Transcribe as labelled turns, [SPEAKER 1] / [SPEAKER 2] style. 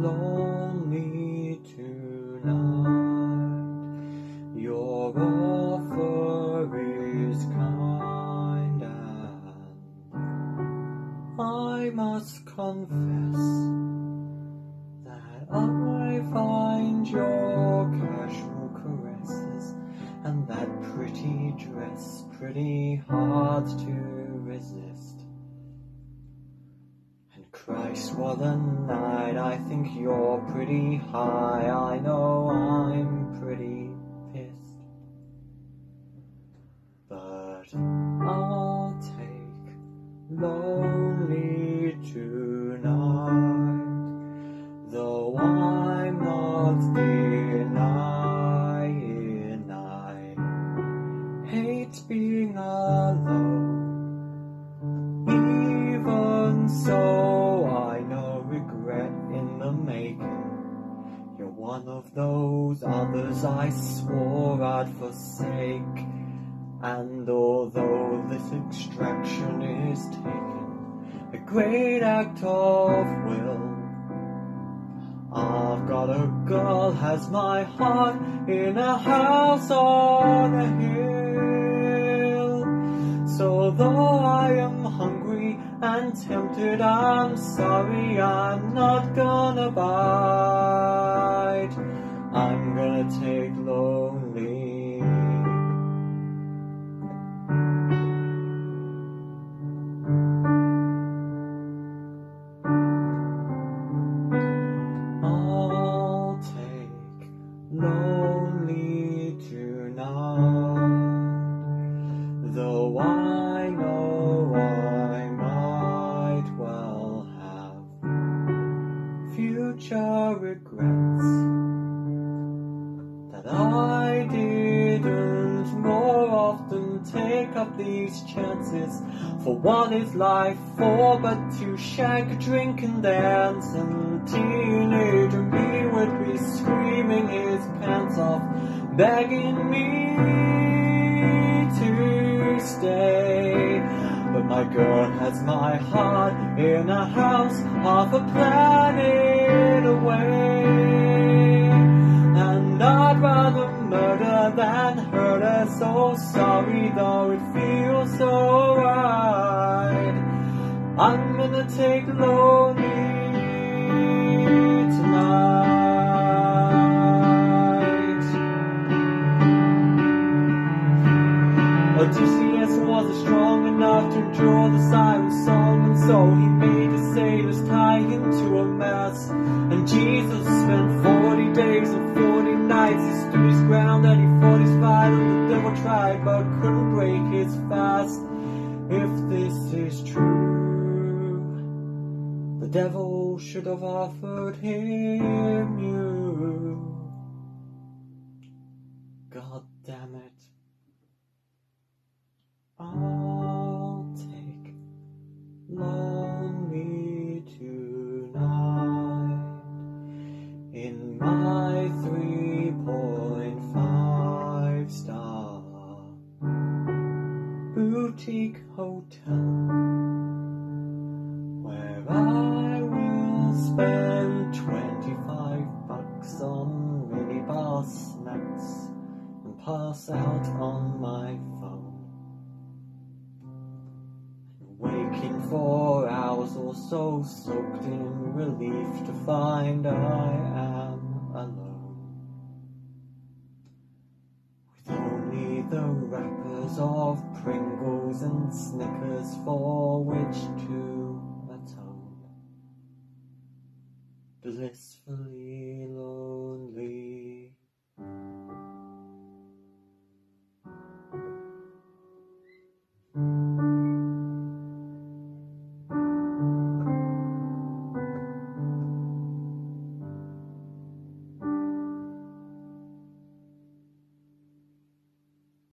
[SPEAKER 1] lonely tonight. Your offer is kind, and I must confess that I find your casual caresses and that pretty dress pretty hard to resist. Christ, what a night! I think you're pretty high. I know I'm pretty pissed. But I'll take lonely tonight, though I'm not denying I hate being alone. Of those others I swore I'd forsake. And although this extraction is taken, a great act of will, I've got a girl has my heart in a house on a hill. So though I am hungry and tempted, I'm sorry I'm not gonna bite. Future regrets that I didn't more often take up these chances. For what is life for but to shag, drink and dance and teenager me would be screaming his pants off, begging me my girl has my heart in a house half a planet away. And I'd rather murder than hurt her. So sorry, though it feels so right. I'm gonna take lonely Wasn't strong enough to endure the siren song, and so he made the sailors tie him to a mast. And Jesus spent 40 days and 40 nights. He stood his ground and he fought his fight, and the devil tried but couldn't break his fast. If this is true, the devil should have offered him you. In my 3.5 star boutique hotel where I will spend 25 bucks on mini minibar snacks and pass out on my phone. For hours or so, soaked in relief to find I am alone. With only the wrappers of Pringles and Snickers for which to atone. Blissfully